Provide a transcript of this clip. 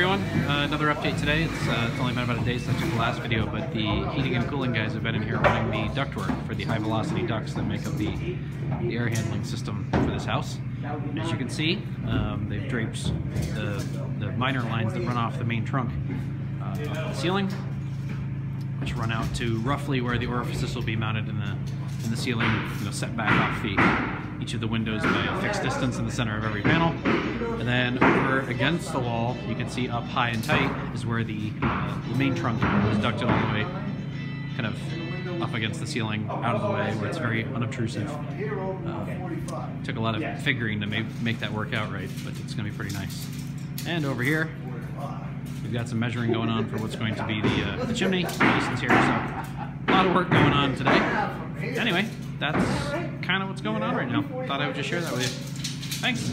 everyone, uh, another update today. It's, uh, it's only been about a day since the last video, but the heating and cooling guys have been in here running the ductwork for the high velocity ducts that make up the, the air handling system for this house. As you can see, um, they've draped the, the minor lines that run off the main trunk uh, off the ceiling, which run out to roughly where the orifices will be mounted in the in the ceiling, you know, set back off feet each of the windows by a fixed distance in the center of every panel. And then against the wall, you can see up high and tight is where the, uh, the main trunk is ducted all the way, kind of up against the ceiling, out of the way, where it's very unobtrusive. Uh, took a lot of figuring to make, make that work out right, but it's going to be pretty nice. And over here, we've got some measuring going on for what's going to be the, uh, the chimney. Mason's here, so a lot of work going on today. Anyway, that's kind of what's going on right now. Thought I would just share that with you. Thanks.